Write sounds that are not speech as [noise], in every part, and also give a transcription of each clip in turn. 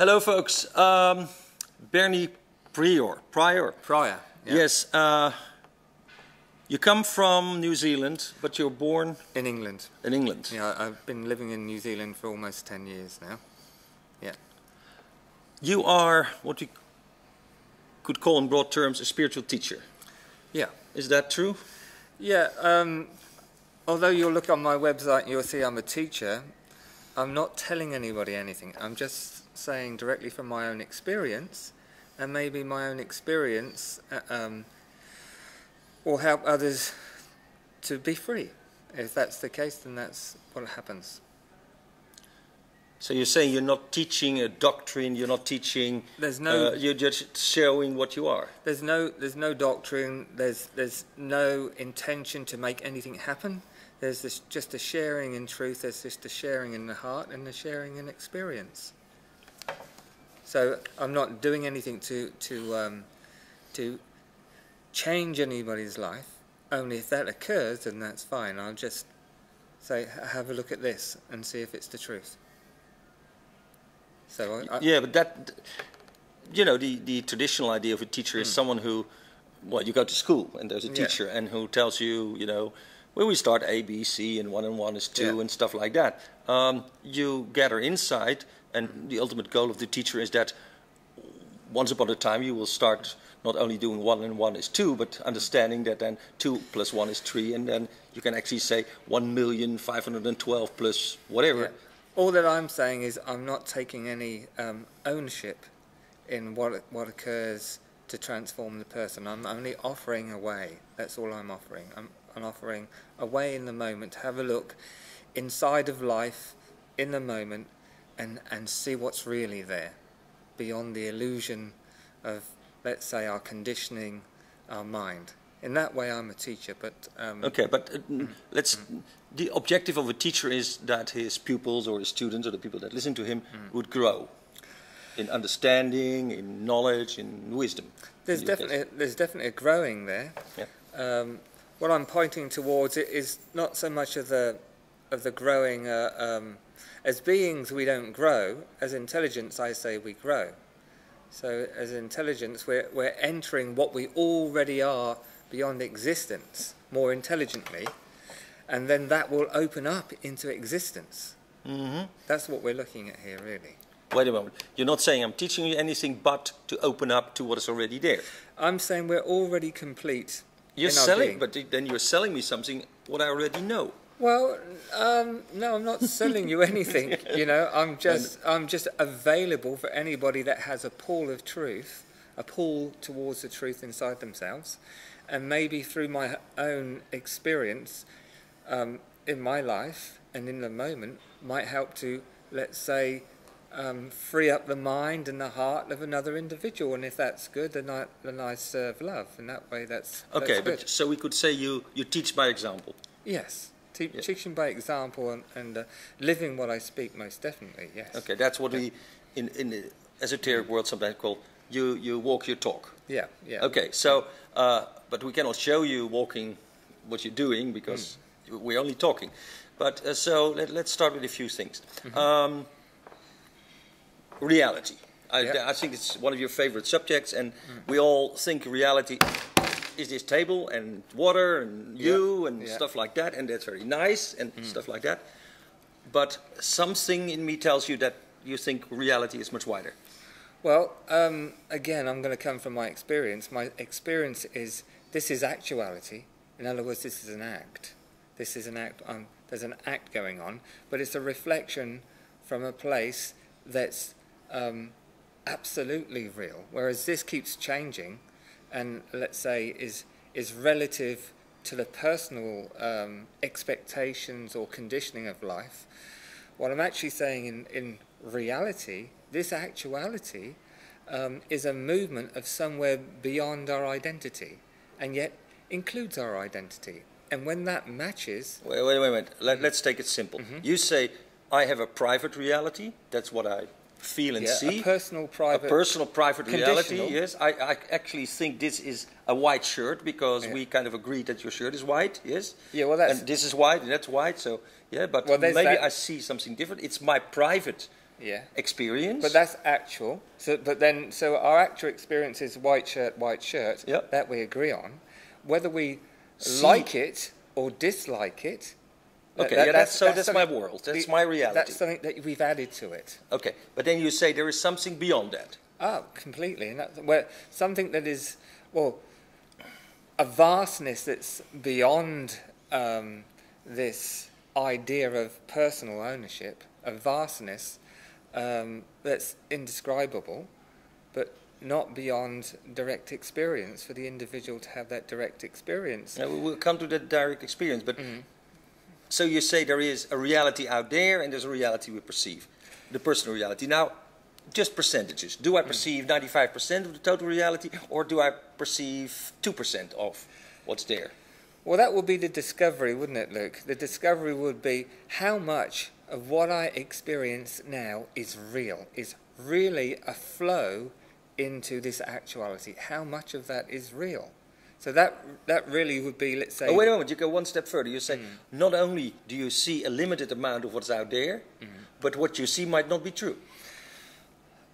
Hello, folks. Um, Bernie Prior. Prior. Prior. Yeah. Yes. Uh, you come from New Zealand, but you're born In England. in England. Yeah, I've been living in New Zealand for almost 10 years now. Yeah. You are what you could call in broad terms a spiritual teacher. Yeah. Is that true? Yeah, um, although you'll look on my website and you'll see I'm a teacher, I'm not telling anybody anything. I'm just saying directly from my own experience, and maybe my own experience uh, um, will help others to be free. If that's the case, then that's what happens. So you're saying you're not teaching a doctrine, you're not teaching, There's no uh, you're just showing what you are. There's no there's no doctrine. There's there's no intention to make anything happen. There's this, just a sharing in truth. There's just a sharing in the heart and a sharing in experience. So I'm not doing anything to to um, to change anybody's life. Only if that occurs, then that's fine. I'll just say, have a look at this and see if it's the truth. So I, I, Yeah, but that, you know, the, the traditional idea of a teacher is someone who, well, you go to school and there's a Hmm. Yeah. teacher and who tells you, you know, when we start A, B, C, and one and one is two Yeah. and stuff like that. Um, you gather insight, and the ultimate goal of the teacher is that once upon a time you will start not only doing one and one is two, but understanding that then two plus one is three, and then you can actually say one million five hundred and twelve plus whatever. Yeah. All that I'm saying is I'm not taking any um, ownership in what what occurs to transform the person. I'm only offering a way. That's all I'm offering. I'm, I'm offering a way in the moment to have a look inside of life in the moment and, and see what's really there beyond the illusion of, let's say, our conditioning, our mind. In that way, I'm a teacher, but um, Okay, but uh, let's. The objective of a teacher is that his pupils or his students or the people that listen to him would grow in understanding, in knowledge, in wisdom. There's in definitely there's definitely a growing there. Yeah. Um, what I'm pointing towards it is not so much of the of the growing. Uh, um, as beings, we don't grow. As intelligence, I say we grow. So as intelligence, we're we're entering what we already are beyond existence more intelligently, and then that will open up into existence. hmm That's what we're looking at here, really. Wait a moment. You're not saying I'm teaching you anything but to open up to what is already there. I'm saying we're already complete. You're selling, but then you're selling me something what I already know. Well, um, no, I'm not selling you anything. [laughs] You know, I'm just I'm just available for anybody that has a pool of truth, a pull towards the truth inside themselves, and maybe through my own experience um, in my life and in the moment might help to, let's say, um, free up the mind and the heart of another individual. And if that's good, then I then I serve love. In that way, that's Okay, that's but so we could say you you teach by example. Yes, Te- Yeah. teaching by example and, and uh, living what I speak, most definitely. Yes. Okay, that's what we in in the esoteric world sometimes call you you walk your talk. Yeah. Yeah. Okay, so uh, but we cannot show you walking what you're doing because Hmm. we're only talking. But uh, so let, let's start with a few things. Mm-hmm. Um, reality. I, Yeah. I think it's one of your favorite subjects, and we all think reality is this table and water and you and Yeah. Mm. stuff like that, and that's very nice and stuff like that. But something in me tells you that you think reality is much wider. Well, um, again, I'm going to come from my experience. My experience is this is actuality. In other words, this is an act. This is an act. Um, there's an act going on, but it's a reflection from a place that's um, absolutely real. Whereas this keeps changing, and let's say is is relative to the personal um, expectations or conditioning of life. What I'm actually saying in, in reality, this actuality um, is a movement of somewhere beyond our identity, and yet includes our identity. And when that matches, Wait, wait, wait, wait. Let, let's take it simple. Mm-hmm. You say, I have a private reality. That's what I feel and yeah, see. a personal, private. A personal, private reality. Yes, I, I actually think this is a white shirt because Yeah. we kind of agreed that your shirt is white. Yes. Yeah, well, that's- and this is white and that's white. So yeah, but Well, maybe that- I see something different. It's my private Yeah. experience. But that's actual. So, but then, so our actual experience is white shirt, white shirt. Yep. That we agree on. Whether we See- like it or dislike it. Okay, that- yeah, that's- so that's my world. That's the- my reality. That's something that we've added to it. okay, but then you say there is something beyond that. Oh, completely. And that's where something that is, well, a vastness that's beyond um, this idea of personal ownership, a vastness um, that's indescribable, but not beyond direct experience for the individual to have that direct experience. Now, we will come to that direct experience, but Mm-hmm. So you say there is a reality out there and there's a reality we perceive, the personal reality. Now, just percentages. Do Mm. I perceive 95% of the total reality or do I perceive 2% of what's there? Well, that would be the discovery, wouldn't it, Luc? The discovery would be how much of what I experience now is real, is really a flow into this actuality. How much of that is real? So that that really would be, let's say, Oh, wait a moment, you go one step further. You say, Mm. not only do you see a limited amount of what's out there, Mm. but what you see might not be true.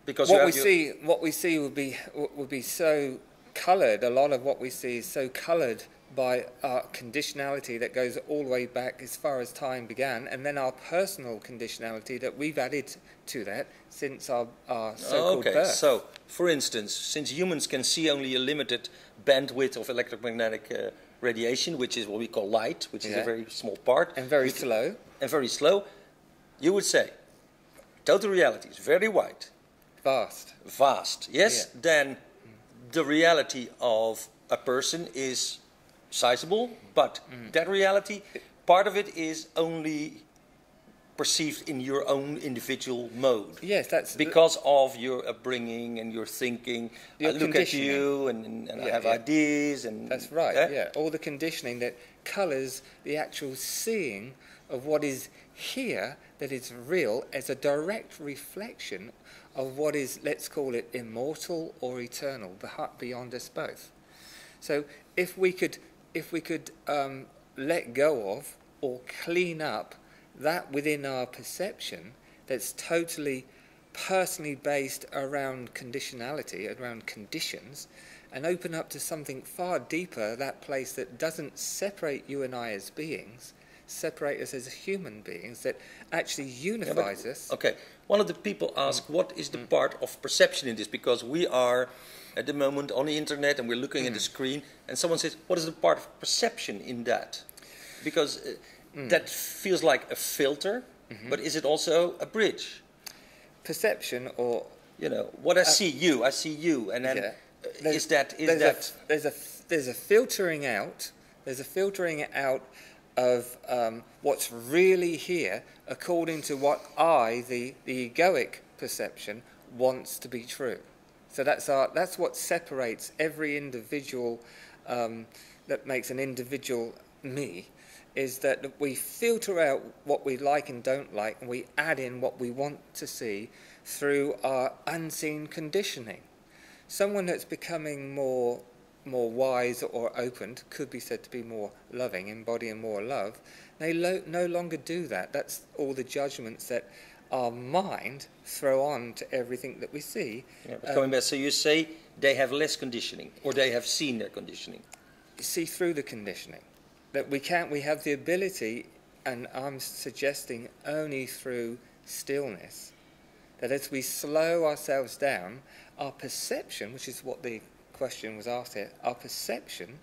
Because what we your- see, what we see would be would be so coloured. A lot of what we see is so coloured by our conditionality that goes all the way back as far as time began, and then our personal conditionality that we've added to that since our, our so-called okay, birth. so for instance, since humans can see only a limited bandwidth of electromagnetic uh, radiation, which is what we call light, which is a very small part, and very can- slow. and very slow, you would say total reality is very wide, Vast. vast. Yes, Yeah. then the reality of a person is sizable, but Mm. that reality, part of it is only perceived in your own individual mode. Yes, that's because of your upbringing and your thinking. Your I look at you and, and, and I have yeah. ideas and That's right, eh? yeah. All the conditioning that colours the actual seeing of what is here that is real as a direct reflection of what is, let's call it, immortal or eternal, behi- beyond us both. So if we could, if we could um, let go of or clean up that within our perception that's totally personally based around conditionality, around conditions, and open up to something far deeper, that place that doesn't separate you and I as beings, separate us as human beings, that actually Yeah, but- unifies us. Okay. One of the people asked, "What is Mm. the part of perception in this?" Because we are at the moment on the internet and we're looking Mm. at the screen, and someone says, "What is the part of perception in that?" Because uh, Mm. that feels like a filter, Mm-hmm. but is it also a bridge? Perception or You know, what I see you, I see you, and then Uh, Yeah. uh, There's- is that is there's that a, there's a there's a filtering out there's a filtering out of um, what's really here according to what I the the egoic perception wants to be true. So that's our that's what separates every individual um, that makes an individual me is that we filter out what we like and don't like and we add in what we want to see through our unseen conditioning someone that's becoming more more wise or opened could be said to be more loving, embodying more love. They lo- no longer do that. That's all the judgments that our mind throw on to everything that we see. Yeah, Um, back, so you say they have less conditioning, or they have seen their conditioning. See through the conditioning. That we can't. We have the ability, and I'm suggesting only through stillness. That as we slow ourselves down, our perception, which is what the question was asked here, our perception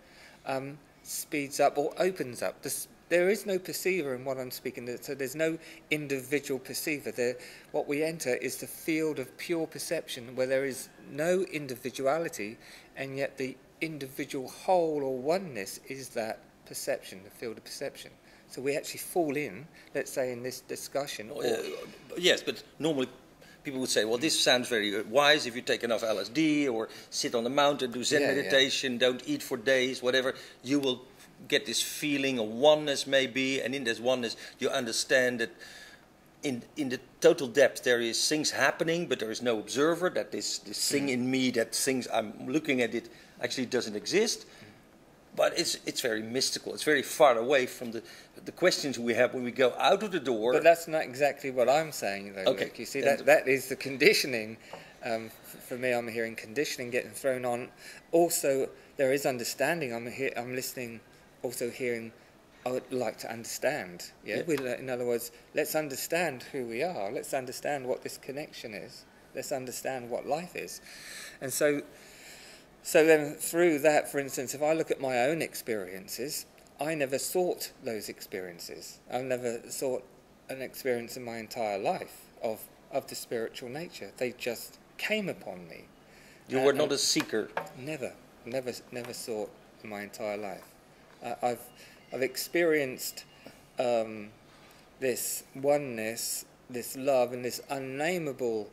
um, speeds up or opens up. This, there is no perceiver in what I'm speaking. So there's no individual perceiver. There, what we enter is the field of pure perception, where there is no individuality, and yet the individual whole or oneness is that perception, the field of perception. So we actually fall in, let's say, in this discussion. Or, Uh, yes, but normally people would say, well, this sounds very wise if you take enough LSD or sit on the mountain, do Zen Yeah, yeah. meditation, don't eat for days, whatever. You will get this feeling of oneness, maybe, and in this oneness, you understand that in in the total depth there is things happening, but there is no observer. That this this thing in me, that things I'm looking at it, actually doesn't exist. but it's it's very mystical. It's very far away from the the questions we have when we go out of the door. But that's not exactly what I'm saying, though. Okay. Luc. You see, that that is the conditioning. Um, for me, I'm hearing conditioning getting thrown on. Also, there is understanding. I'm he- I'm listening. Also hearing. I would like to understand. Yeah. Yeah. We, in other words, let's understand who we are. Let's understand what this connection is. Let's understand what life is. And so, so then through that, for instance, if I look at my own experiences, I never sought those experiences. I've never sought an experience in my entire life of, of the spiritual nature. They just came upon me. you Uh, were not a seeker. Never, never, never sought in my entire life. I I've, I've experienced um, this oneness, this love, and this unnameable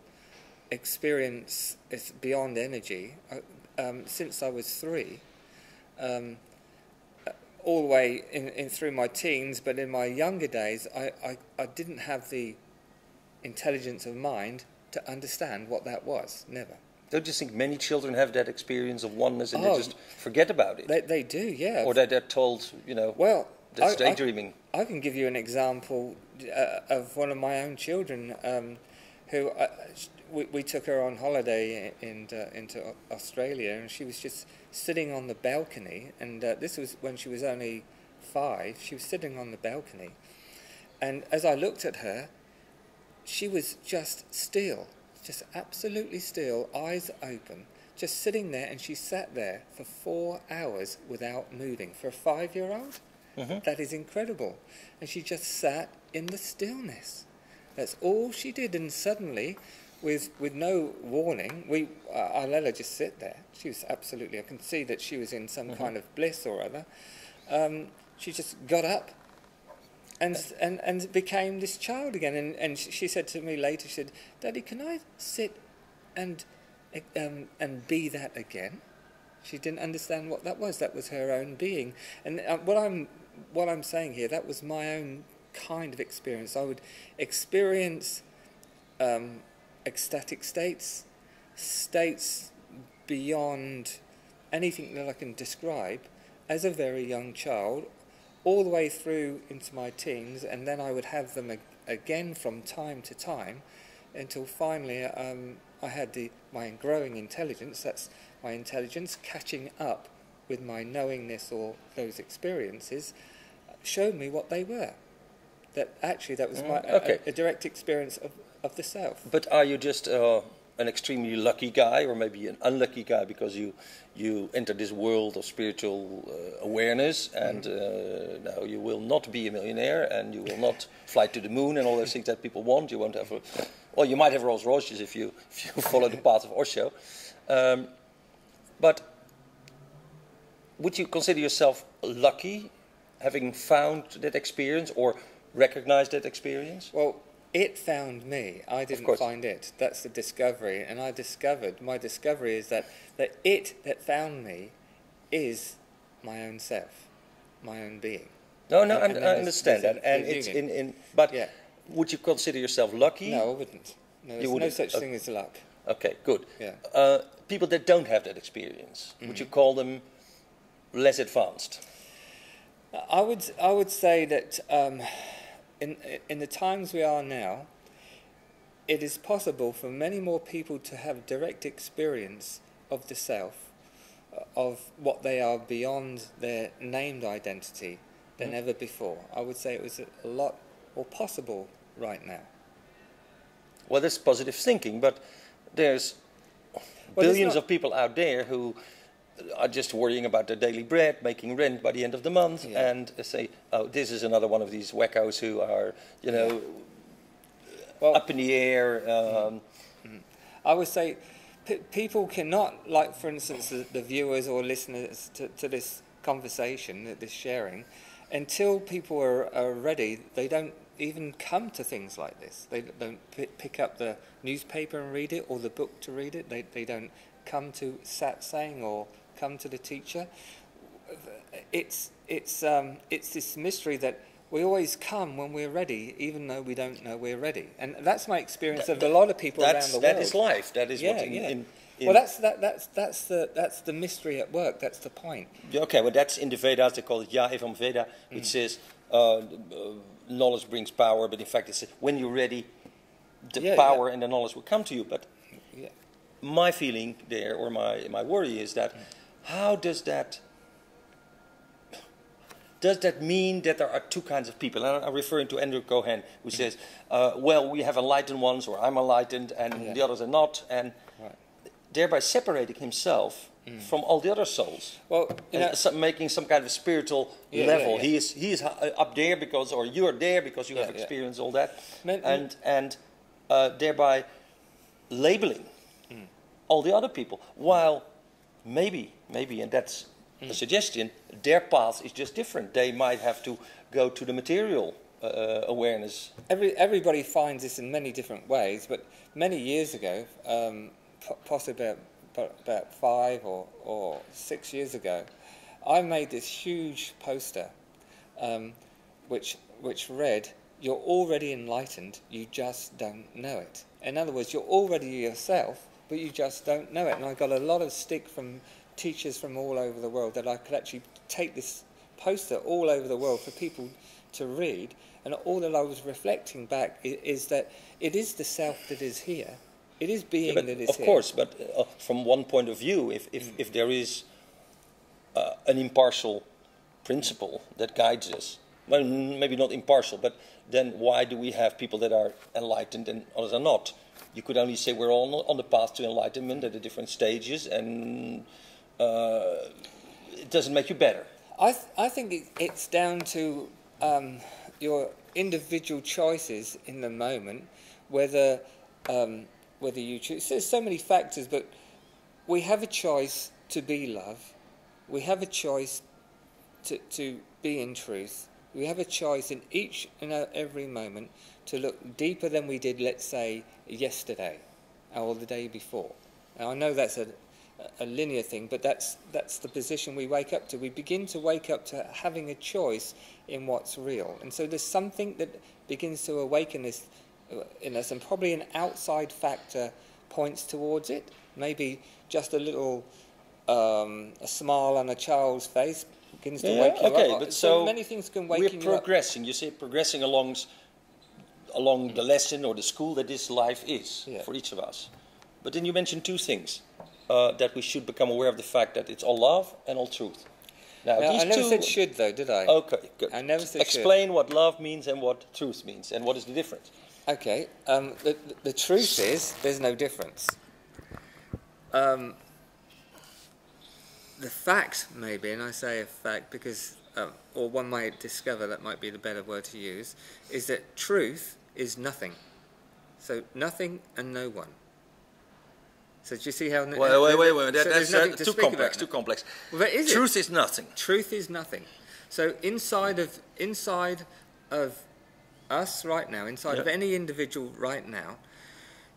experience. It's beyond energy. I- Um, since I was three, um, all the way in, in through my teens, but in my younger days, I, I, I didn't have the intelligence of mind to understand what that was. Never. Don't you think many children have that experience of oneness and Oh, they just forget about it, They, they do, yeah. or that they're told, you know, well, that's I- I- daydreaming. I can give you an example uh, of one of my own children um, who uh, we, we took her on holiday in, uh, into Australia, and she was just sitting on the balcony. And uh, this was when she was only five. She was sitting on the balcony, and as I looked at her, she was just still, just absolutely still, eyes open, just sitting there, and she sat there for four hours without moving. For a five-year-old. Mhm. That is incredible. And she just sat in the stillness. That's all she did. And suddenly, with with no warning, we uh, I let her just sit there. She was absolutely. I can see that she was in some kind of bliss or other. Um, she just got up. And, and and became this child again. And, and she she said to me later, she said, Daddy, can I sit and, um, and be that again? She didn't understand what that was. That was her own being. And uh, what I'm what I'm saying here, that was my own kind of experience. I would experience um, ecstatic states, states beyond anything that I can describe as a very young child, all the way through into my teens, and then I would have them ag- again from time to time until finally um, I had the, my growing intelligence, that's my intelligence catching up with my knowingness or those experiences, showed me what they were. That actually that was my, Mm, okay. a, a direct experience of, of the self. But are you just uh, an extremely lucky guy, or maybe an unlucky guy because you you enter this world of spiritual uh, awareness, and Mm-hmm. uh, now you will not be a millionaire, and you will not fly to the moon, and all those things that people want. You won't have a, well, you might have Rolls Royces if you if you [laughs] follow the path of Osho, um, but would you consider yourself lucky, having found that experience or recognized that experience? Well, it found me. I didn't find it. That's the discovery. And I discovered, my discovery is that the it that found me is my own self, my own being. No, no, And- I, and I understand that, and it's in, in. But Yeah. would you consider yourself lucky? No, I wouldn't. No, there's no such thing as luck. Okay, good. Yeah. Uh, people that don't have that experience, would Mm. you call them less advanced? I would, I would say that um, in, in the times we are now, it is possible for many more people to have direct experience of the self, uh, of what they are beyond their named identity than Mhm. ever before. I would say it was a, a lot more possible right now. Well, that's positive thinking, but there's Well, billions of people out there who are just worrying about their daily bread, making rent by the end of the month, Yeah. and say, "Oh, this is another one of these wackos who are, you know, Well, up in the air." Um, I would say p- people cannot, like for instance, the, the viewers or listeners to, to this conversation, this sharing, until people are, are ready, they don't even come to things like this. They don't p- pick up the newspaper and read it or the book to read it. They, they don't come to satsang or come to the teacher. It's, it's, um, it's this mystery that we always come when we're ready, even though we don't know we're ready. And that's my experience of a lot of people around the world. that is life. That is Yeah, what in, yeah. in in Well, that's that, that's that's the that's the mystery at work. That's the point. Yeah, okay, well, that's in the Vedas. They call it Ya Evam Veda, which Mm. says uh, uh, knowledge brings power. But in fact, it's when you're ready, the Yeah, power and the knowledge will come to you. But Yeah. my feeling there, or my my worry, is that how does that does that mean that there are two kinds of people? And I'm referring to Andrew Cohen, who says, uh, "Well, we have enlightened ones, or I'm enlightened, and Yeah. the others are not," and Right. thereby separating himself from all the other souls Well, some, making some kind of spiritual Yeah, level. yeah. He is he is uh, up there because, or you are there because you have experienced all that, Man- and and uh, thereby labeling Hmm. all the other people. While maybe maybe, and that's Hmm. a suggestion, their path is just different. They might have to go to the material uh, awareness. Every, everybody finds this in many different ways, but many years ago, um, possibly about, about five or, or six years ago, I made this huge poster um, which, which read, You're already enlightened, you just don't know it. In other words, you're already yourself, but you just don't know it. And I got a lot of stick from teachers from all over the world that I could actually take this poster all over the world for people to read. And all that I was reflecting back is, is that it is the self that is here. It is being But that is of here. Of course, but uh, from one point of view, if if, if there is uh, an impartial principle that guides us, well, maybe not impartial, but then why do we have people that are enlightened and others are not? You could only say we're all on the path to enlightenment at the different stages, and uh, it doesn't make you better. I, th- I think it, it's down to um, your individual choices in the moment, whether um, whether you choose. There's so many factors, but we have a choice to be love. We have a choice to, to be in truth. We have a choice in each and every moment to look deeper than we did, let's say, yesterday or the day before. Now, I know that's a, a linear thing, but that's, that's the position we wake up to. We begin to wake up to having a choice in what's real. And so there's something that begins to awaken this uh, in us, and probably an outside factor points towards it. Maybe just a little um, a smile on a child's face begins to Yeah, wake you okay, up. but so many things can wake We're you up. progressing. You say progressing along along the lesson or the school that this life is Yeah. for each of us. But then you mentioned two things uh, that we should become aware of the fact that it's all love and all truth. Now, Now, these I never two. said should though, did I? Okay, good. I never said should. Explain what love means and what truth means, and what is the difference. Okay. Um, the, the- the truth is, there's no difference. Um, the fact, maybe, and I say a fact because, um, or one might discover that might be the better word to use, is that truth is nothing. So nothing and no one. So do you see how? Wait, wait, wait, wait. That, there's that's uh, to too complex. Too complex. Well, is it. Truth is nothing. Truth is nothing. So inside of inside of us right now, inside of any individual right now,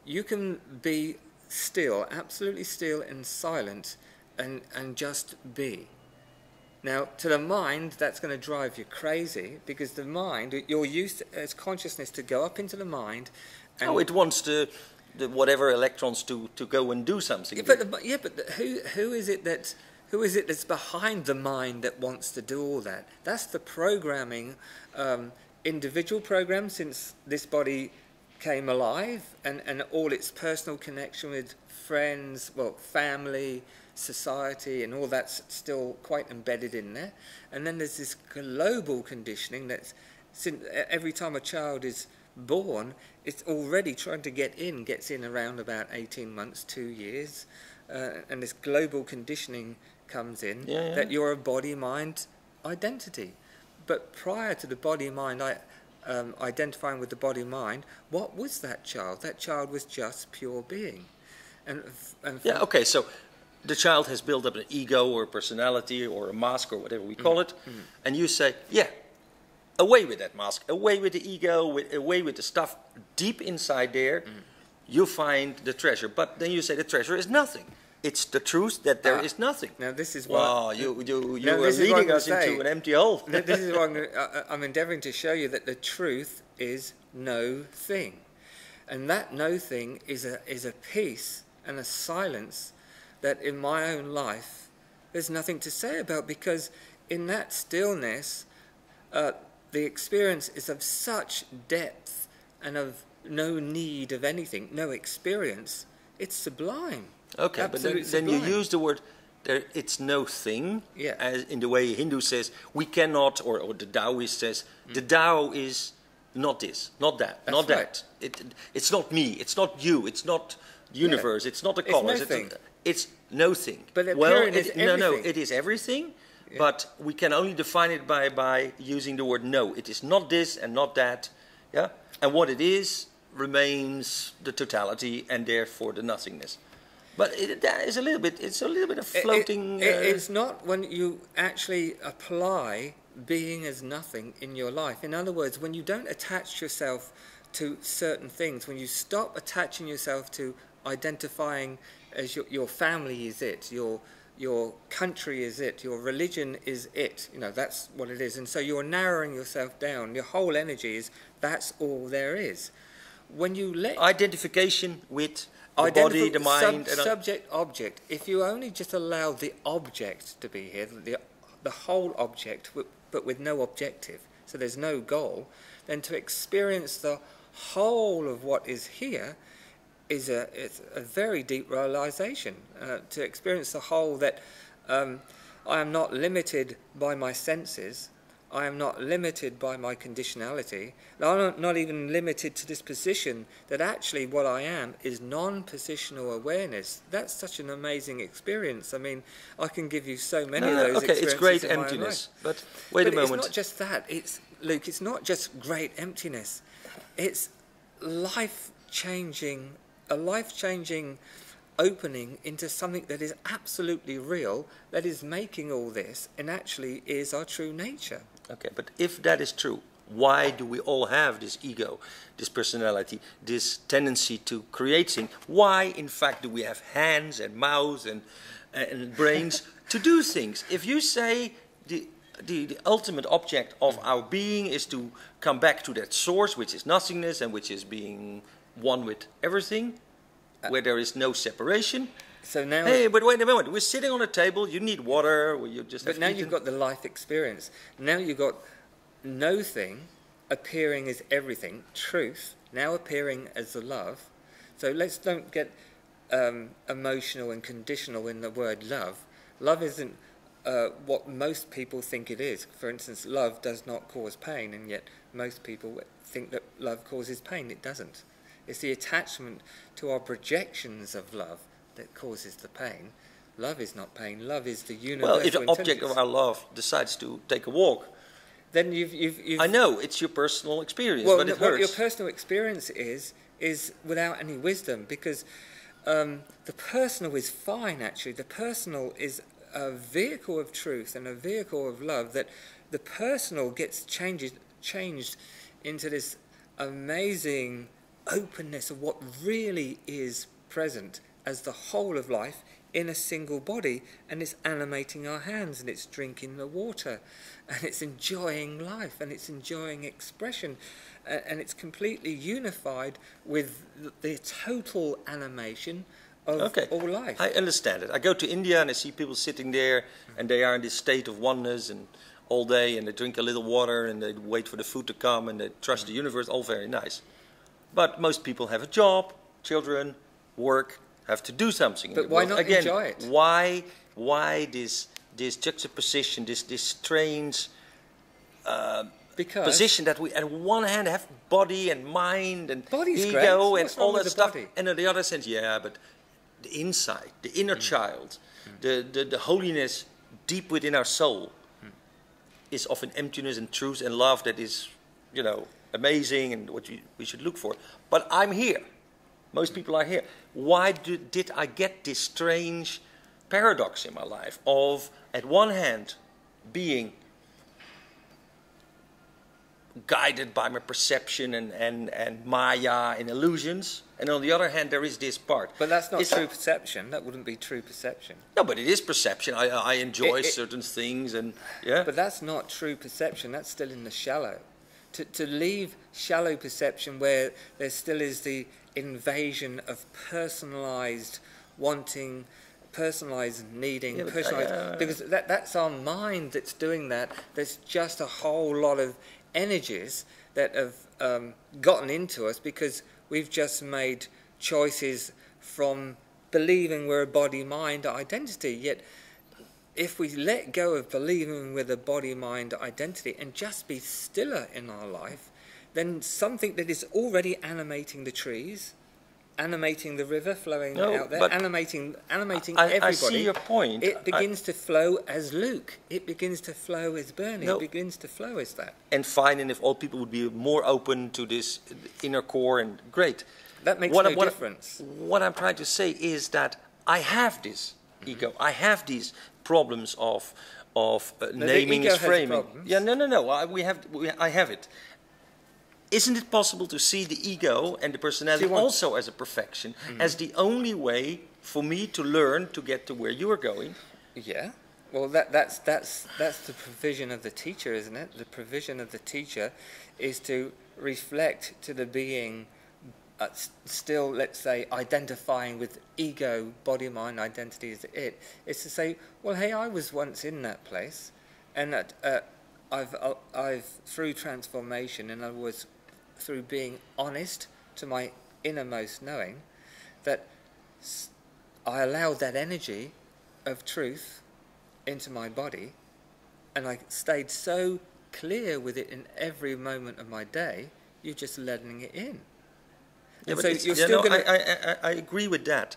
you can be still, absolutely still and silent, and and just be. Now, to the mind, that's going to drive you crazy because the mind, you're used to, as consciousness to go up into the mind. And Oh, it wants to, the whatever electrons to, to go and do something. Yeah, but the, yeah, but the, who who is it that who is it that's behind the mind that wants to do all that? That's the programming, um, individual program since this body came alive, and and all its personal connection with friends, well, family, society, and all that's still quite embedded in there. And then there's this global conditioning that's since every time a child is born, it's already trying to get in, gets in around about 18 months, two years, uh, and this global conditioning comes in Yeah, yeah. that you're a body mind identity. But prior to the body mind I, um, identifying with the body mind, what was that child? That child was just pure being. And, and Yeah, okay, so the child has built up an ego or a personality or a mask or whatever we Mm. call it, and you say, yeah, away with that mask, away with the ego, with, away with the stuff deep inside there, Mm. you find the treasure. But then you say the treasure is nothing. It's the truth that there Ah. is nothing. Now this is what Wow, you, you, you are this is what leading us gonna into an empty hole. Th- this is what I'm, gonna, [laughs] I, I'm endeavouring to show you that the truth is no thing, and that no thing is a is a peace and a silence that in my own life there's nothing to say about because in that stillness, uh, the experience is of such depth and of no need of anything, no experience. It's sublime. Okay, Absolute but then, then you use the word there, it's no thing, Yeah. as in the way Hindu says, we cannot, or, or the Taoist says, the Tao is not this, not that, That's not right. that. It, it's not me, it's not you, it's not universe, it's not the It's colors, nothing. it's, no thing. But well, period is it, no, no, it is everything, but we can only define it by, by using the word no. It is not this and not that, yeah? And what it is remains the totality and therefore the nothingness. But it, that is a little bit. It's a little bit of It- it- floating. it- uh, it's not when you actually apply being as nothing in your life. In other words, when you don't attach yourself to certain things, when you stop attaching yourself to identifying as your, your family is it, your your country is it, your religion is it. You know that's what it is, and so you're narrowing yourself down. Your whole energy is that's all there is. When you let identification with the body, the mind, sub- and subject object. If you only just allow the object to be here, the the whole object, but with no objective, so there's no goal, then to experience the whole of what is here is a it's a very deep realization. Uh, to experience the whole that um, I am not limited by my senses. I am not limited by my conditionality. I'm not, even limited to this position that actually what I am is non positional awareness. That's such an amazing experience. I mean, I can give you so many No, of those okay, it's great experiences in my own emptiness. But wait But a moment. It's not just that. It's Luc. It's not just great emptiness. It's life changing, a life changing opening into something that is absolutely real, that is making all this, and actually is our true nature. Okay, but if that is true, why do we all have this ego, this personality, this tendency to create things? Why, in fact, do we have hands and mouths and, and brains [laughs] to do things? If you say the, the, the ultimate object of our being is to come back to that source, which is nothingness and which is being one with everything, where there is no separation. So now, Hey, but wait a moment. We're sitting on a table. You need water. You just but now eaten. you've got the life experience. Now you've got no thing appearing as everything, truth, now appearing as the love. So let's don't get um, emotional and conditional in the word love. Love isn't uh, what most people think it is. For instance, love does not cause pain, and yet most people think that love causes pain. It doesn't. It's the attachment to our projections of love that causes the pain. Love is not pain. Love is the universal Well, if the object of our love decides to take a walk, then you've, you've, you've I know it's your personal experience, well, but no, it what your personal experience is is without any wisdom because um, the personal is fine. Actually, the personal is a vehicle of truth and a vehicle of love. That the personal gets changed changed into this amazing openness of what really is present as the whole of life in a single body and it's animating our hands and it's drinking the water and it's enjoying life and it's enjoying expression and it's completely unified with the- total animation of Okay, all life. I understand it. I go to India and I see people sitting there, and they are in this state of oneness and all day, and they drink a little water, and they wait for the food to come, and they trust the mm. universe. All very nice. But most people have a job, children, work, have to do something. in But why world. not Again, enjoy it? Why, why this this juxtaposition, this this strange uh, because position that we, on one hand, have body and mind and Body's ego great. and all that stuff, body? and on the other sense, yeah, but the inside, the inner mm. child, mm. the, the the holiness deep within our soul, mm. is often emptiness and truth and love that is, you know, amazing and what you, we should look for. But I'm here. Most people are here. Why do, did I get this strange paradox in my life of, at one hand, being guided by my perception and, and, and maya and illusions, and on the other hand, there is this part. but that's not Is true perception. That wouldn't be true perception. no, but it is perception. I, I enjoy It- it- certain things, and yeah. But that's not true perception. That's still in the shallow. To, to leave shallow perception where there still is the invasion of personalized wanting personalized needing, Yeah, I- personalized uh, because that that's our mind that's doing that. There's just a whole lot of energies that have um, gotten into us because we've just made choices from believing we're a body mind identity. Yet, if we let go of believing with a body mind identity and just be stiller in our life, then something that is already animating the trees, animating the river flowing No, out there, animating animating I, I everybody. see your point. It I- begins to flow as Luc. It begins to flow as Bernie. No. It begins to flow as that. and fine, and if all people would be more open to this inner core, and great. That makes What I- no what I- difference. What I'm trying to say is that I have this ego. I have these problems of of uh, naming is framing. Yeah, no, no, no. I, we have, we, I have it. Isn't it possible to see the ego and the personality Do you want- also as a perfection, Mm-hmm. as the only way for me to learn to get to where you are going? Yeah. Well, that, that's, that's, that's the provision of the teacher, isn't it? The provision of the teacher is to reflect to the being uh, still, let's say, identifying with ego, body, mind, identity as it. It's to say, well, hey, I was once in that place, and that uh, I've, uh, I've, through transformation, in other words, through being honest to my innermost knowing, that I allowed that energy of truth into my body, and I stayed so clear with it in every moment of my day. You're just letting it in. Yeah, but so you're yeah, still no, gonna- I, I, I, agree with that.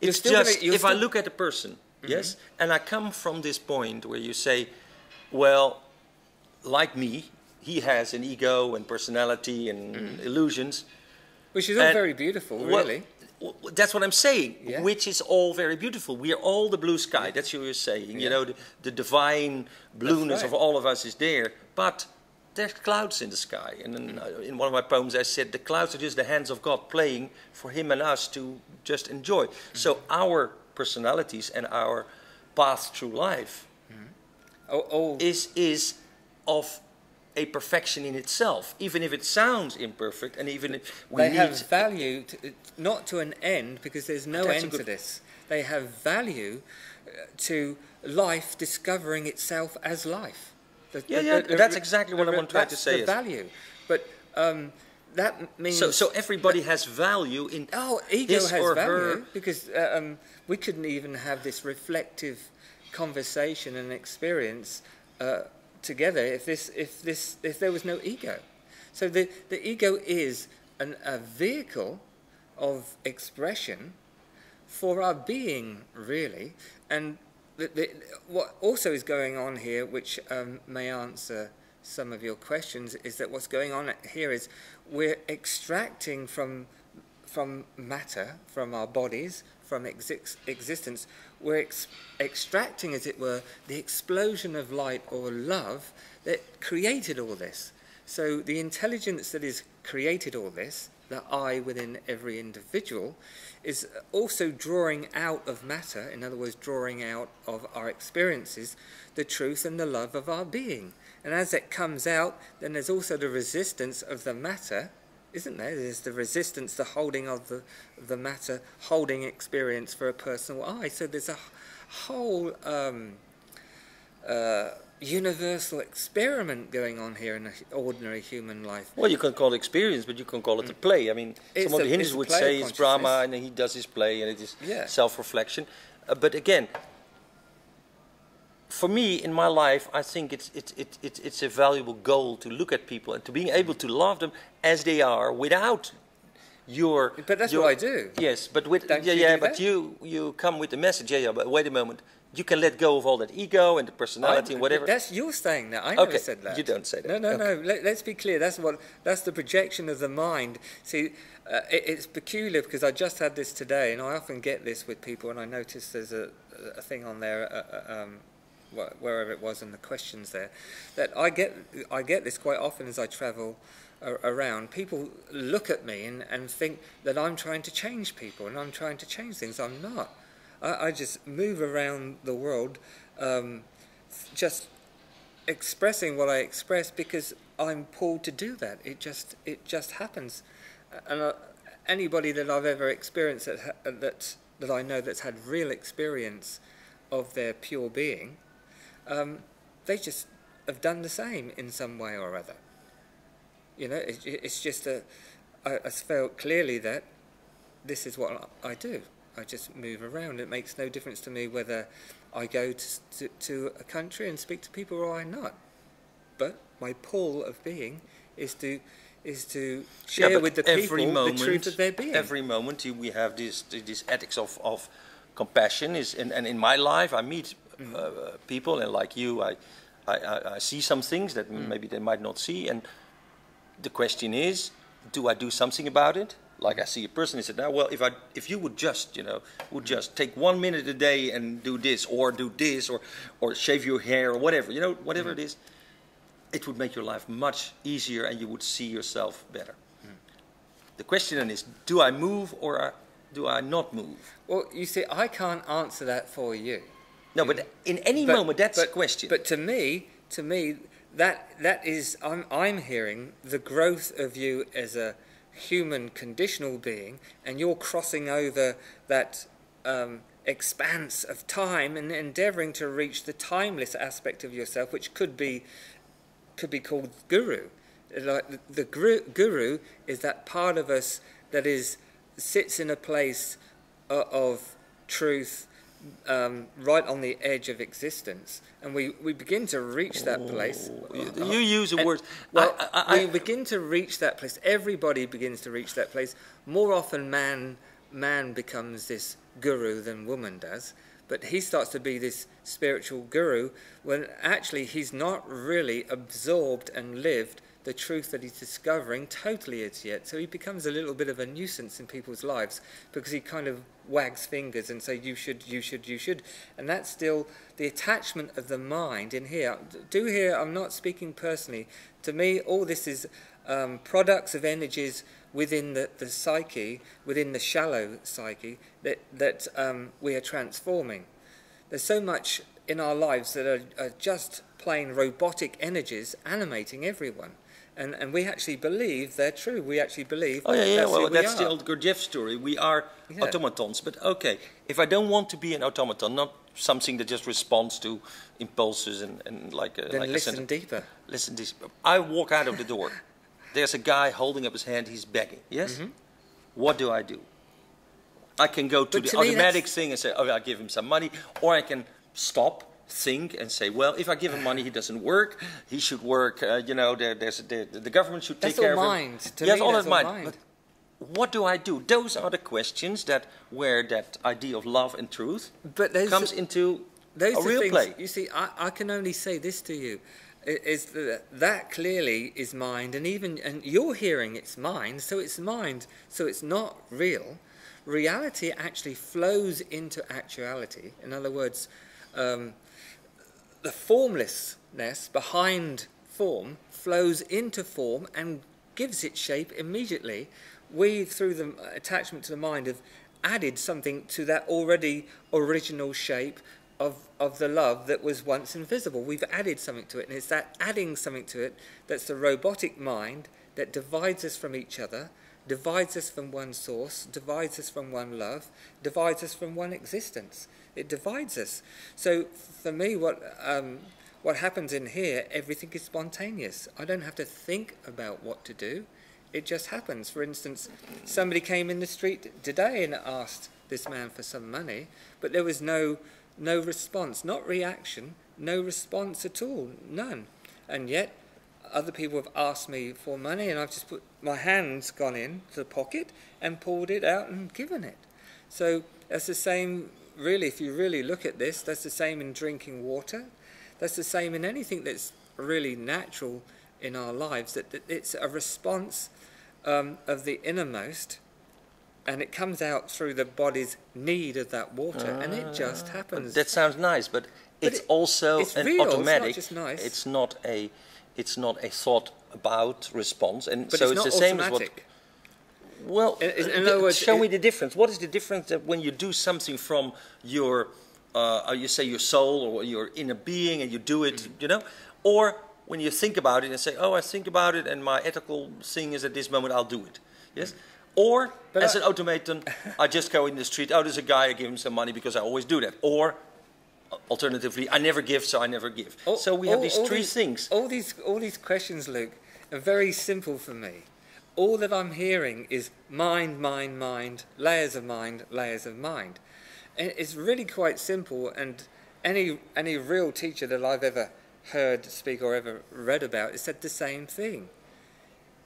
It's still gonna- just if I Mm-hmm. look at a person, yes, and I come from this point where you say, well, like me, he has an ego and personality and illusions. Which is all And- very beautiful, Well, really. w- that's what I'm saying, Yeah. which is all very beautiful. We are all the blue sky. That's what you're saying. You know, the, the divine blueness right. of all of us is there, but there's clouds in the sky. And in, uh, in one of my poems, I said the clouds are just the hands of God playing for Him and us to just enjoy. So our personalities and our path through life Oh, oh, is is of a perfection in itself, even if it sounds imperfect, and even if we they need. have value, to, not to an end, because there's no end to this. They have value uh, to life discovering itself as life. The- Yeah, the- yeah, the- that's exactly what I want to try to that's say The value, but um, that means so, so everybody has value in Oh, ego has value her. because uh, um, we couldn't even have this reflective conversation and experience uh, together if this if this if there was no ego. So the the ego is an, a vehicle of expression for our being, really, and the, the, what also is going on here, which um, may answer some of your questions, is that what's going on here is we're extracting from from matter, from our bodies, from exis- existence, we're ex- extracting, as it were, the explosion of light or love that created all this. So the intelligence that is created all this, the I within every individual, is also drawing out of matter, in other words, drawing out of our experiences, the truth and the love of our being. And as it comes out, then there's also the resistance of the matter, isn't there? There's the resistance, the holding of the, the matter, holding experience for a personal I. So there's a whole um, uh, universal experiment going on here in an ordinary human life. Well, you can call it experience, but you can call it a play. I mean, It's some of the Hindus would say it's Brahma, and he does his play, and it is Yeah. self-reflection. Uh, but again, for me in my life, I think it's it's it's it's it's a valuable goal to look at people and to being able to love them as they are without your. But that's your- what I do. Yes, but with Don't yeah you yeah, but that? you you come with the message. Yeah, yeah. But wait a moment. You can let go of all that ego and the personality I- and whatever. That's you're saying that. I never Okay, said that. you don't say that. No, no, Okay. no. Let, let's be clear. That's what. That's the projection of the mind. See, uh, it, it's peculiar because I just had this today, and I often get this with people, and I noticed there's a, a thing on there. Uh, uh, um, wherever it was in the questions there, that I get I get this quite often as I travel around. People look at me and, and think that I'm trying to change people and I'm trying to change things. I'm not. I, I just move around the world, um, just expressing what I express because I'm pulled to do that. It just it just happens, and uh, anybody that I've ever experienced that ha- that that I know that's had real experience of their pure being, um, they just have done the same in some way or other. You know, it, it's just a, I, I felt clearly that this is what I do. I just move around. It makes no difference to me whether I go to, to, to a country and speak to people or I not. But my pull of being is to is to share yeah, with the people moment, the truth of their being. Every moment we have this this ethics of, of compassion is, and, and in my life I meet mm. uh, people and like you I, I, I see some things that mm. maybe they might not see and the question is do I do something about it? Like I see a person, he said, "Now, well, if I, if you would just, you know, would just take one minute a day and do this, or do this, or, or shave your hair, or whatever, you know, whatever mm. it is, it would make your life much easier, and you would see yourself better." Mm. The question then is, do I move or do I not move? Well, you see, I can't answer that for you. No, but in any but, moment, that's but, the question. But to me, to me, that that is, I'm I'm hearing the growth of you as a human conditional being, and you're crossing over that um, expanse of time and endeavoring to reach the timeless aspect of yourself, which could be could be called guru. Like the, the guru is that part of us that is sits in a place of, of truth, um, right on the edge of existence, and we, we begin to reach that place. Oh, you use a word. Well, I, I, we begin to reach that place. Everybody begins to reach that place. More often, man man becomes this guru than woman does. But he starts to be this spiritual guru when actually he's not really absorbed and lived the truth that he's discovering totally as yet. So he becomes a little bit of a nuisance in people's lives because he kind of wags fingers and say you should, you should, you should, and that's still the attachment of the mind in here. Do here, I'm not speaking personally. To me, all this is um, products of energies within the, the psyche, within the shallow psyche, that, that um, we are transforming. There's so much in our lives that are, are just plain robotic energies animating everyone and, and we actually believe they're true. We actually believe. Oh yeah, yeah. That's well, that's the old Gurdjieff story. We are yeah. automatons. But okay, if I don't want to be an automaton, not something that just responds to impulses and, and like a, then like listen a deeper. Listen deeper. I walk out of the door. [laughs] There's a guy holding up his hand. He's begging. Yes. Mm-hmm. What do I do? I can go to but the to automatic thing and say, "Oh, I give him some money," or I can stop think and say, well, if I give him money, he doesn't work. He should work. Uh, you know, there, there's there, the government should take that's care all of mind. him. To yes, me, all that's that mind. mind. But what do I do? Those are the questions that where that idea of love and truth but comes into those a real things, play. You see, I, I can only say this to you. Is that, that clearly is mind, and even and you're hearing it's mind, so it's mind, so it's not real. Reality actually flows into actuality. In other words, um, the formlessness behind form flows into form and gives it shape immediately. We, through the attachment to the mind, have added something to that already original shape of, of the love that was once invisible. We've added something to it, and it's that adding something to it that's the robotic mind that divides us from each other, divides us from one source, divides us from one love, divides us from one existence. It divides us. So for me, what um, what happens in here, everything is spontaneous. I don't have to think about what to do. It just happens. For instance, somebody came in the street today and asked this man for some money, but there was no no response, not reaction, no response at all, none. And yet, other people have asked me for money, and I've just put my hands gone in to the pocket and pulled it out and given it. So that's the same really, if you really look at this, that's the same in drinking water. That's the same in anything that's really natural in our lives. That, that it's a response um, of the innermost, and it comes out through the body's need of that water, uh, and it just ah. happens. That sounds nice, but, but it's it, also it's an real, automatic. It's not, nice. it's not a, it's not a thought about response, and but so it's, it's the same as what well, in, in other words, show me the difference. What is the difference that when you do something from your, uh, you say your soul or your inner being, and you do it, mm-hmm. you know, or when you think about it and say, "Oh, I think about it, and my ethical thing is at this moment I'll do it." Yes, mm-hmm. Or But as I- an automaton, [laughs] I just go in the street. Oh, there's a guy. I give him some money because I always do that. Or uh, alternatively, I never give, so I never give. All- so we have all- these all three these- things. All these, all these questions, Luc, are very simple for me. All that I'm hearing is mind, mind, mind, layers of mind, layers of mind. It's really quite simple. And any, any real teacher that I've ever heard speak or ever read about has said the same thing.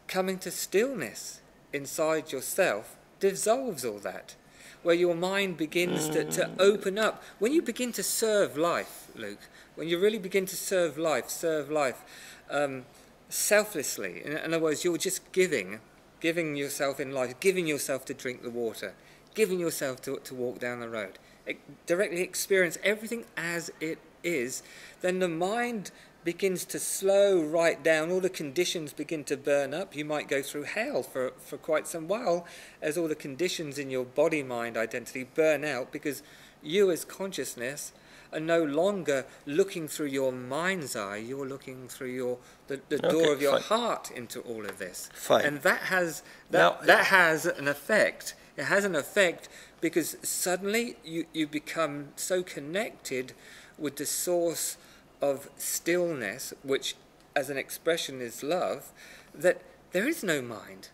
Coming to stillness inside yourself dissolves all that. Where your mind begins to, to open up. When you begin to serve life, Luc, when you really begin to serve life, serve life um, selflessly, in, other words, you're just giving, giving yourself in life, giving yourself to drink the water, giving yourself to, to walk down the road, e- directly experience everything as it is, then the mind begins to slow right down. All the conditions begin to burn up. You might go through hell for, for quite some while as all the conditions in your body mind identity burn out because you, as consciousness, are no longer looking through your mind's eye. You're looking through your the, the door Okay, of your fine. heart into all of this. Fine. And that has that, Now- that has an effect. It has an effect because suddenly you, you become so connected with the source of stillness, which as an expression is love, that there is no mind.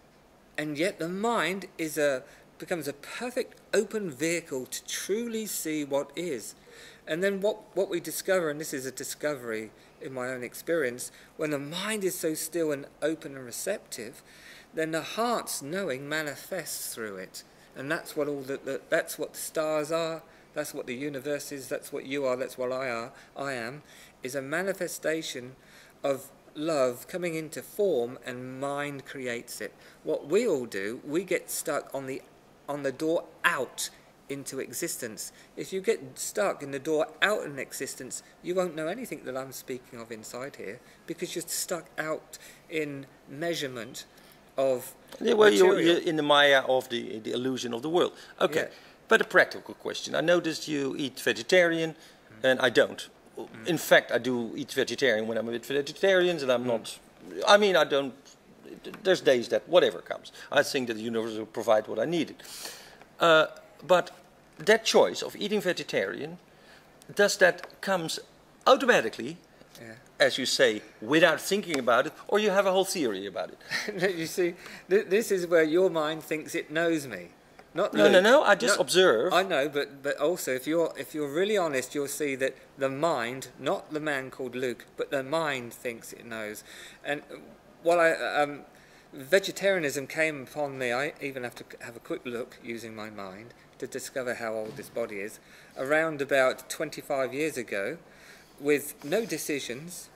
And yet the mind is a becomes a perfect open vehicle to truly see what is. And then what, what we discover, and this is a discovery in my own experience, when the mind is so still and open and receptive, then the heart's knowing manifests through it. And that's what all the, the that's what the stars are, that's what the universe is, that's what you are, that's what I are, I am, is a manifestation of love coming into form and mind creates it. What we all do, we get stuck on the on the door out into existence. If you get stuck in the door out in existence, you won't know anything that I'm speaking of inside here because you're stuck out in measurement of Yeah, well, you're, you're in the Maya of the, the illusion of the world. Okay, Yeah. but a practical question. I noticed you eat vegetarian, mm. and I don't. Mm. In fact, I do eat vegetarian when I'm with vegetarians, and I'm mm. not. I mean, I don't. There's days that whatever comes. I think that the universe will provide what I needed. Uh, but that choice of eating vegetarian, does that comes automatically, Yeah. as you say, without thinking about it, or you have a whole theory about it? [laughs] you see, th- this is where your mind thinks it knows me. Not No, no, Luc. no. I just observe. I know, but but also if you're if you're really honest, you'll see that the mind, not the man called Luc, but the mind thinks it knows. And while I um, vegetarianism came upon me, I even have to have a quick look using my mind to discover how old this body is. Around about 25 years ago, with no decisions,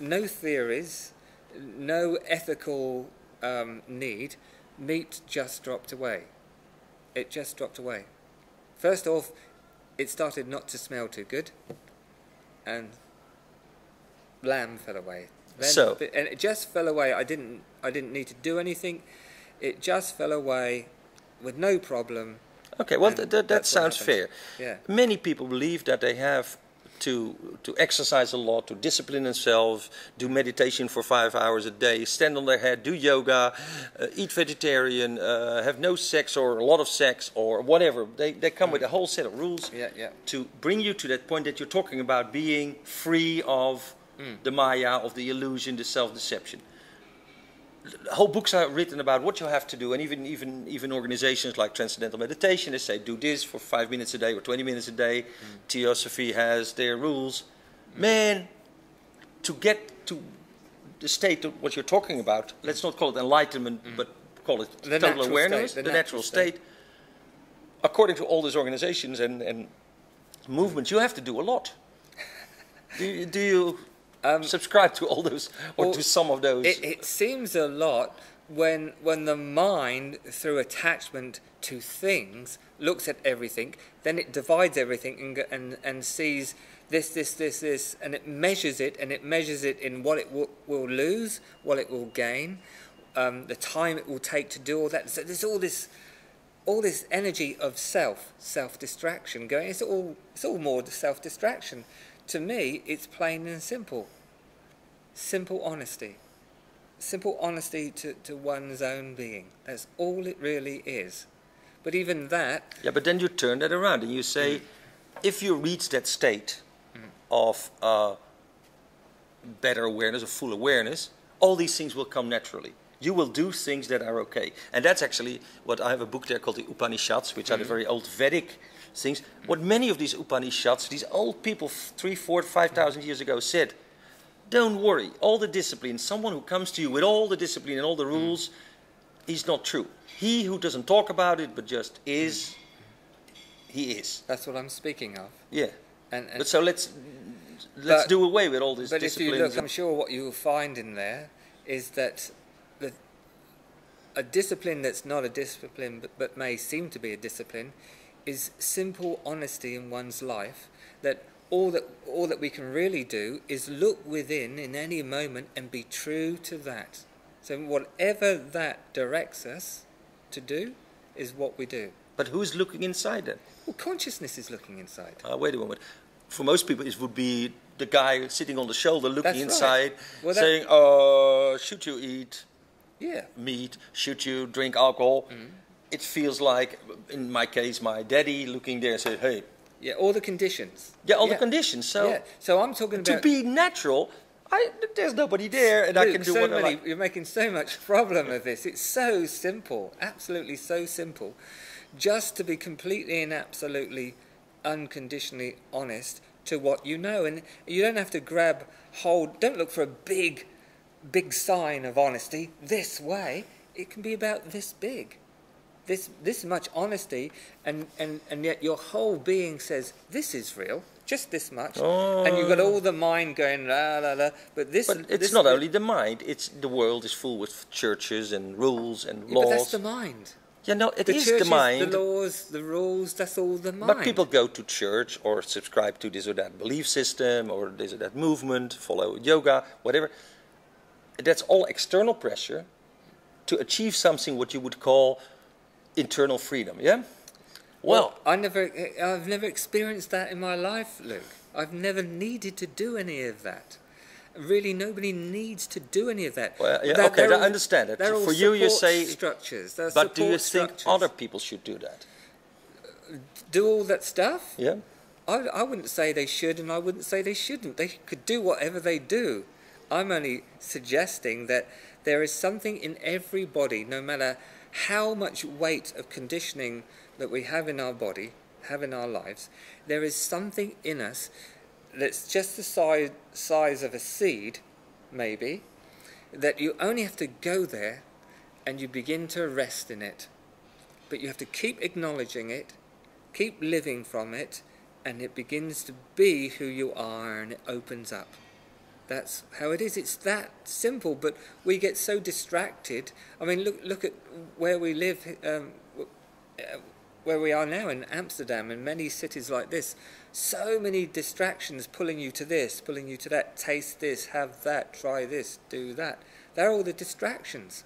no theories, no ethical um, need, meat just dropped away. It just dropped away. First off, it started not to smell too good, and lamb fell away. Then, So- and it just fell away. I didn't. I didn't need to do anything. It just fell away with no problem. Okay, well, th- th- that sounds fair. Yeah. Many people believe that they have to to exercise a lot, to discipline themselves, do meditation for five hours a day, stand on their head, do yoga, uh, eat vegetarian, uh, have no sex or a lot of sex or whatever. They, they come with a whole set of rules Yeah, yeah. to bring you to that point that you're talking about being free of the Maya, of the illusion, the self-deception. Whole books are written about what you have to do, and even even even organizations like Transcendental Meditation, they say do this for five minutes a day or twenty minutes a day. Mm. Theosophy has their rules. Mm. Man, to get to the state of what you're talking about, mm. let's not call it enlightenment, but call it The total natural awareness, state, the, natural state. According to all these organizations and, and movements, you have to do a lot. do, [laughs] do you subscribe to all those, or well, to some of those? It, it seems a lot when when the mind, through attachment to things, looks at everything, then it divides everything and and and sees this, this, this, this, and it measures it, and it measures it in what it will, will lose, what it will gain, um, the time it will take to do all that. So there's all this all this energy of self, self distraction going. It's all it's all more self distraction. To me, it's plain and simple. Simple honesty. simple honesty to, to one's own being. That's all it really is. But even that. Yeah, but then you turn that around and you say, mm. if you reach that state mm. of uh, better awareness, of full awareness, all these things will come naturally. You will do things that are okay. And that's actually what I have a book there called the Upanishads, which mm. are the mm-hmm. very old Vedic things. What many of these Upanishads, these old people three, four, five thousand years ago said, don't worry, all the discipline, someone who comes to you with all the discipline and all the mm. rules, he's not true. He who doesn't talk about it but just is, he is. That's what I'm speaking of. Yeah. And, and but so let's let's but, do away with all this. Discipline. But if you look, I'm sure what you will find in there is that the, a discipline that's not a discipline but, but may seem to be a discipline is simple honesty in one's life that all that all that we can really do is look within in any moment and be true to that. So whatever that directs us to do is what we do. But who's looking inside then? Well, consciousness is looking inside. Uh, wait a moment. For most people, it would be the guy sitting on the shoulder looking That's inside, right. well, saying, "Uh, should you eat yeah. meat? Should you drink alcohol?" Mm. It feels like, in my case, my daddy looking there and said, "Hey, yeah, all the conditions. Yeah, all yeah. the conditions. So, yeah. so I'm talking about to be natural. I, there's nobody there, and Luc, I can do so what many, I like. You're making so much [laughs] problem of this. It's so simple, absolutely so simple. Just to be completely and absolutely unconditionally honest to what you know, and you don't have to grab hold. Don't look for a big, big sign of honesty this way. It can be about this big this this much honesty, and, and, and yet your whole being says this is real, just this much, oh. and you've got all the mind going la la la. But this, but it's this not only the mind; it's the world is full with churches and rules and yeah, laws. But that's the mind. Yeah, no, it the is churches, the mind. The laws, the rules, that's all the mind. But people go to church or subscribe to this or that belief system or this or that movement, follow yoga, whatever. That's all external pressure to achieve something what you would call internal freedom. Yeah. Well, well, I never, I've never experienced that in my life, Luc. I've never needed to do any of that. Really, nobody needs to do any of that. Well, yeah, okay, I understand it. For you, you say structures. but do you think other people should do that? Do all that stuff? Yeah. I, I wouldn't say they should, and I wouldn't say they shouldn't. They could do whatever they do. I'm only suggesting that there is something in everybody, no matter how much weight of conditioning that we have in our body, have in our lives, there is something in us that's just the size, size of a seed, maybe, that you only have to go there and you begin to rest in it. But you have to keep acknowledging it, keep living from it, and it begins to be who you are and it opens up. That's how it is. It's that simple, but we get so distracted. I mean, look look at where we live, um, where we are now in Amsterdam and many cities like this. So many distractions pulling you to this, pulling you to that. Taste this, have that, try this, do that. They're all the distractions.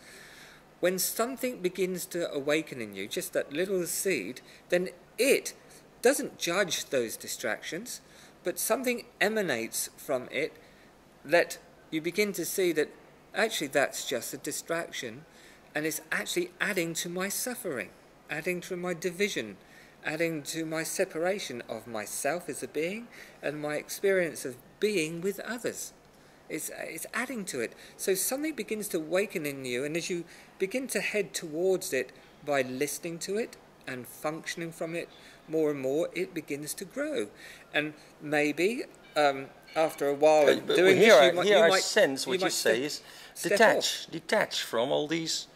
When something begins to awaken in you, just that little seed, then it doesn't judge those distractions, but something emanates from it that you begin to see that actually that's just a distraction and it's actually adding to my suffering, adding to my division, adding to my separation of myself as a being and my experience of being with others. It's, it's adding to it. So something begins to awaken in you, and as you begin to head towards it by listening to it and functioning from it more and more, it begins to grow. And maybe um, after a while uh, doing here, this, you, might, here you I might, sense what you, you say is detach, detach from all these.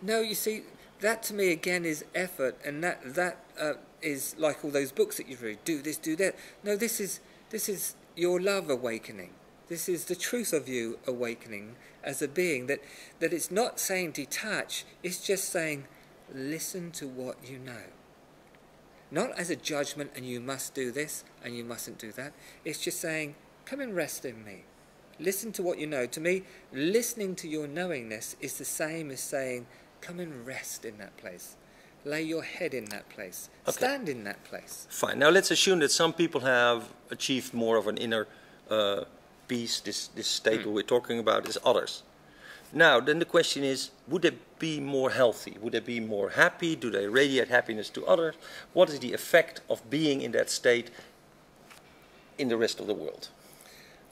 No, you see, that to me again is effort, and that that uh, is like all those books that you've read. Do this, do that. No, this is this is your love awakening. This is the truth of you awakening as a being. That that it's not saying detach. It's just saying listen to what you know not as a judgment and you must do this and you mustn't do that. It's just saying, come and rest in me. Listen to what you know. To me, listening to your knowingness is the same as saying, come and rest in that place. Lay your head in that place. Okay. Stand in that place. Fine. Now let's assume that some people have achieved more of an inner uh, peace, this, this state mm. we're talking about is others. Now, then the question is would they be more healthy? Would they be more happy? Do they radiate happiness to others? What is the effect of being in that state in the rest of the world?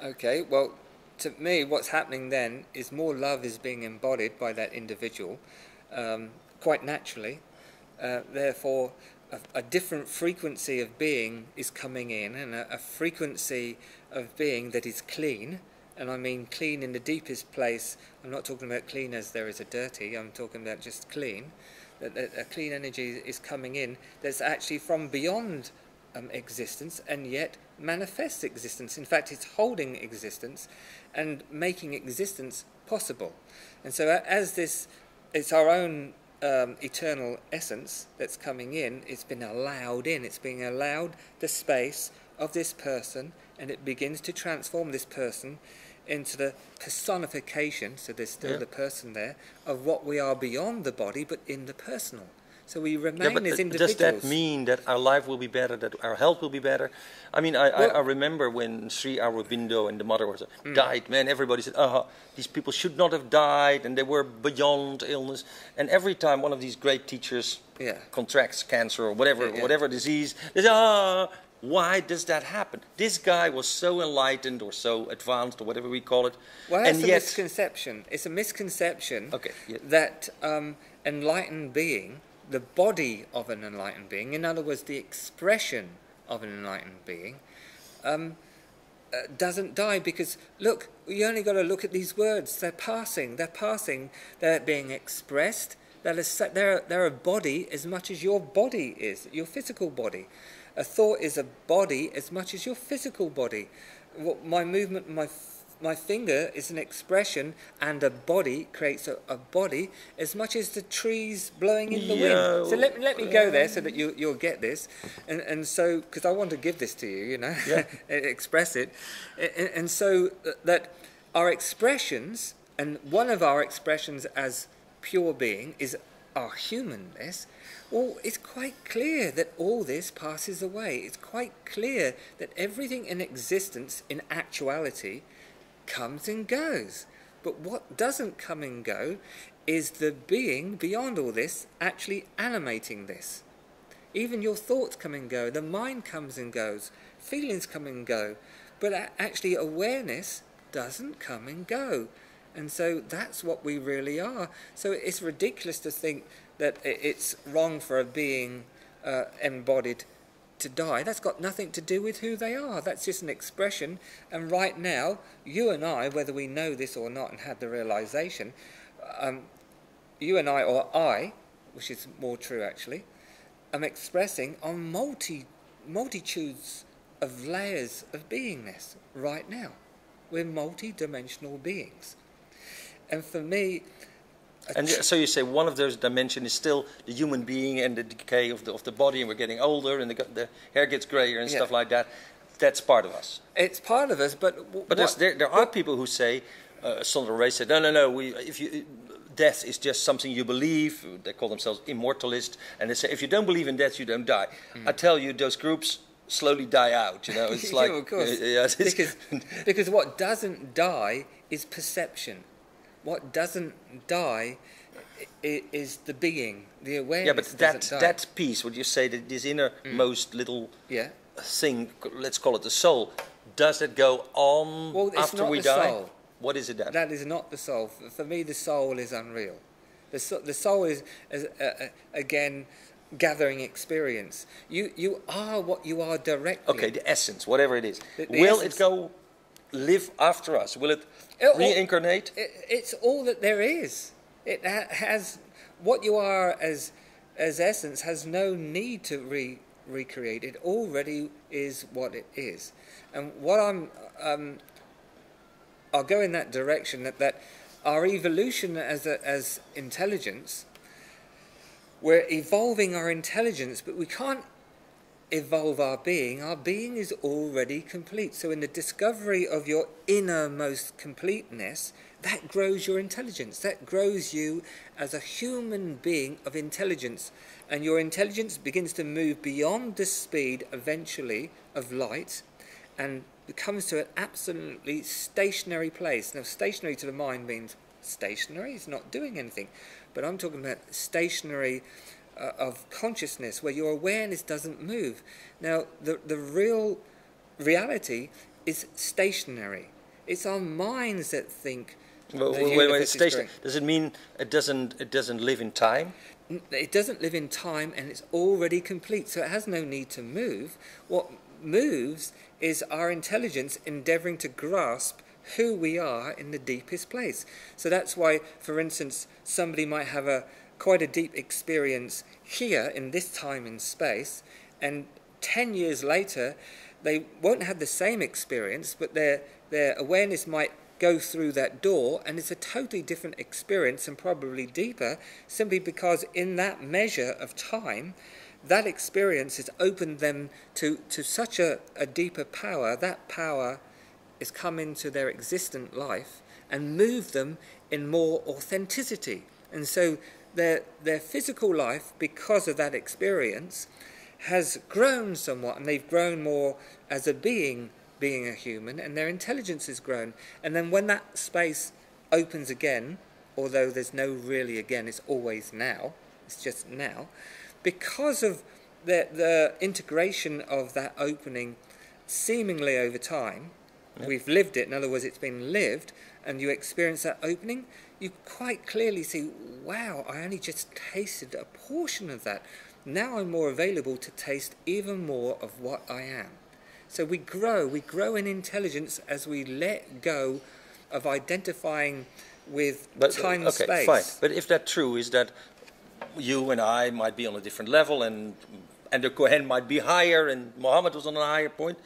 Okay, well, to me, what's happening then is more love is being embodied by that individual um, quite naturally. Uh, therefore, a, a, different frequency of being is coming in, and a, a frequency of being that is clean and I mean clean in the deepest place. I'm not talking about clean as there is a dirty, I'm talking about just clean. That, a clean energy is coming in that's actually from beyond um, existence and yet manifests existence. In fact, it's holding existence and making existence possible. And so, as this, it's our own um, eternal essence that's coming in, it's been allowed in, it's being allowed the space of this person, and it begins to transform this person into the personification, so there's still yeah. the person there, of what we are beyond the body, but in the personal. So we remain yeah, as individuals. Does that mean that our life will be better, that our health will be better? I mean, I, well, I, I, remember when Sri Aurobindo and the mother was mm. died, man, everybody said, oh, these people should not have died, and they were beyond illness. And every time one of these great teachers yeah. contracts cancer or whatever, yeah, whatever disease, they say, ah, oh, why does that happen? This guy was so enlightened or so advanced or whatever we call it. Well, that's and a yet... misconception. It's a misconception okay, yeah. that um, enlightened being, the body of an enlightened being, in other words, the expression of an enlightened being, um, uh, doesn't die because look, you only got to look at these words. They're passing. They're passing. They're being expressed. They're a, they're, they're a body as much as your body is, your physical body. A thought is a body as much as your physical body. My movement, my my finger is an expression, and a body creates a, a body as much as the trees blowing in the yeah, wind. So let, let me go there so that you, you'll get this. And, and so, because I want to give this to you, you know, yeah. [laughs] express it. And, and so uh, that our expressions, and one of our expressions as pure being is our humanness, well, it's quite clear that all this passes away. It's quite clear that everything in existence, in actuality, comes and goes. But what doesn't come and go is the being beyond all this actually animating this. Even your thoughts come and go, the mind comes and goes, feelings come and go, but actually awareness doesn't come and go. And so that's what we really are. So it's ridiculous to think that it's wrong for a being uh, embodied to die. That's got nothing to do with who they are. That's just an expression. And right now, you and I, whether we know this or not and have the realization, um, you and I, or I, which is more true actually, am expressing on multi multitudes of layers of beingness right now. We're multi-dimensional beings. And for me, and so you say one of those dimensions is still the human being and the decay of the, of the body, and we're getting older, and the, the hair gets grayer and yeah. stuff like that. That's part of us. It's part of us, but but there there are people who say, uh, Sondra Ray said, no, no, no. We if you death is just something you believe. They call themselves immortalists, and they say if you don't believe in death, you don't die. Mm. I tell you, those groups slowly die out. You know, [laughs] it's like yeah, of course. Uh, [laughs] yeah, because because what doesn't die is perception what doesn't die is the being, the awareness. Yeah, but that that piece, would you say that this innermost mm. little yeah. thing, let's call it the soul, does it go on well, after we die? Soul. What is it then? That is not the soul. For me, the soul is unreal. The, so, the soul is, is uh, uh, again, gathering experience. You you are what you are directly. Okay, the essence, whatever it is. The, the Will essence, it go live after us? Will it it, reincarnate? It, it's all that there is. It ha- has what you are as as essence has no need to re- recreate. It already is what it is. And what I'm um, I'll go in that direction that, that our evolution as a, as intelligence we're evolving our intelligence, but we can't evolve our being, our being is already complete. So, in the discovery of your innermost completeness, that grows your intelligence. That grows you as a human being of intelligence. And your intelligence begins to move beyond the speed, eventually, of light and comes to an absolutely stationary place. Now, stationary to the mind means stationary, it's not doing anything. But I'm talking about stationary uh, of consciousness where your awareness doesn't move. Now, the, the real reality is stationary. It's our minds that think. Well, wait, wait, station. Does it mean it doesn't it doesn't live in time? It doesn't live in time and it's already complete, so it has no need to move. What moves is our intelligence endeavoring to grasp who we are in the deepest place. So that's why, for instance, somebody might have a quite a deep experience here in this time and space, and 10 years later, they won't have the same experience, but their, their awareness might go through that door, and it's a totally different experience and probably deeper, simply because in that measure of time, that experience has opened them to, to such a, a deeper power. That power has come into their existent life and moved them in more authenticity. And so their, their physical life, because of that experience, has grown somewhat, and they've grown more as a being, being a human, and their intelligence has grown. And then when that space opens again, although there's no really again, it's always now, it's just now, because of the, the integration of that opening seemingly over time, we've lived it, in other words, it's been lived, and you experience that opening, you quite clearly see, wow, I only just tasted a portion of that. Now I'm more available to taste even more of what I am. So we grow, we grow in intelligence as we let go of identifying with But uh, time and okay, space. fine. But if that's true, is that you and I might be on a different level, and and the Kohen might be higher, and Muhammad was on a higher point.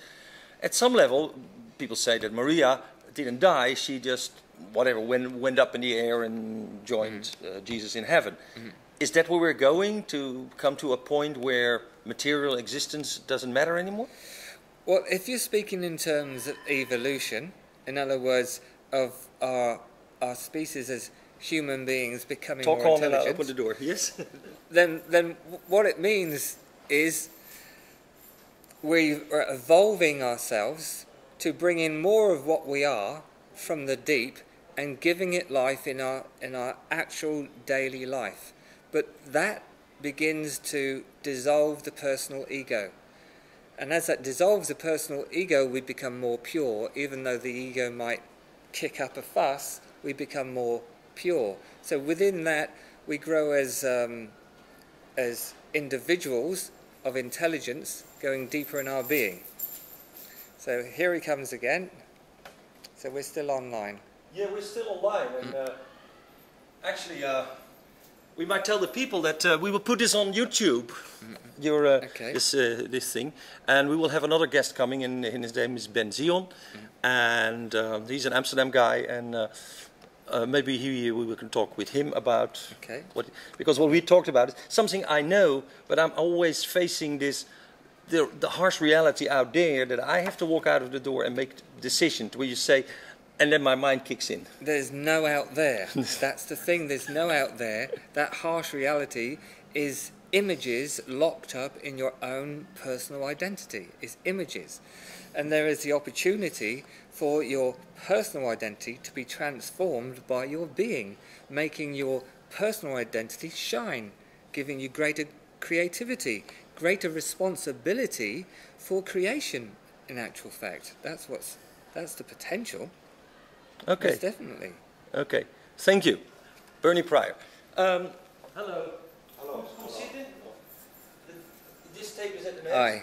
At some level, people say that Maria didn't die; she just whatever went went up in the air and joined Mm-hmm. uh, Jesus in heaven. Is that where we're going to come to a point where material existence doesn't matter anymore? Well, if you're speaking in terms of evolution, in other words, of our our species as human beings becoming Talk more on, and I'll intelligent, open the door. Yes. [laughs] then then what it means is we are evolving ourselves to bring in more of what we are from the deep and giving it life in our in our actual daily life. But that begins to dissolve the personal ego. And as that dissolves the personal ego, we become more pure. Even though the ego might kick up a fuss, we become more pure. So within that, we grow as um, as individuals of intelligence, going deeper in our being. So here he comes again. So we're still online. Yeah, we're still online, and uh, actually, uh, we might tell the people that uh, we will put this on YouTube. Your uh, Okay. this uh, this thing, and we will have another guest coming, and, and his name is Ben Zion, and uh, he's an Amsterdam guy, and uh, uh, maybe he, we can talk with him about Okay. what because what we talked about is something I know, but I'm always facing this. The, the harsh reality out there that I have to walk out of the door and make decisions where you say, and then my mind kicks in. There's no out there. [laughs] That's the thing. There's no out there. That harsh reality is images locked up in your own personal identity. Is images, and there is the opportunity for your personal identity to be transformed by your being, making your personal identity shine, giving you greater creativity, greater responsibility for creation. In actual fact, that's what's that's the potential. Okay. Yes, definitely. Okay. Thank you. Bernie Prior. Um, hello. Hello. Come sit in. This tape is at the end. Aye.